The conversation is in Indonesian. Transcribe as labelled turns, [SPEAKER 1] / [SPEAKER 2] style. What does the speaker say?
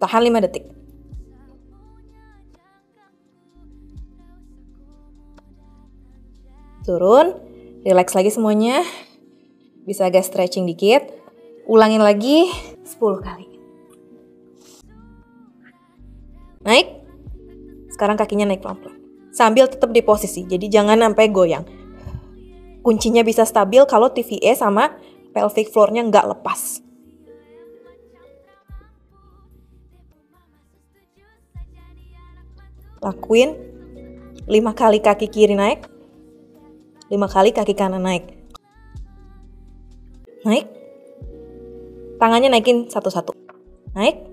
[SPEAKER 1] Tahan 5 detik. Turun, relax lagi semuanya. Bisa agak stretching dikit. Ulangin lagi 10 kali. Naik. Sekarang kakinya naik pelan-pelan. Sambil tetap di posisi, jadi jangan sampai goyang. Kuncinya bisa stabil kalau TVA sama pelvic floor-nya nggak lepas. Lakuin 5 kali kaki kiri naik, 5 kali kaki kanan naik. Naik. Tangannya naikin satu-satu. Naik.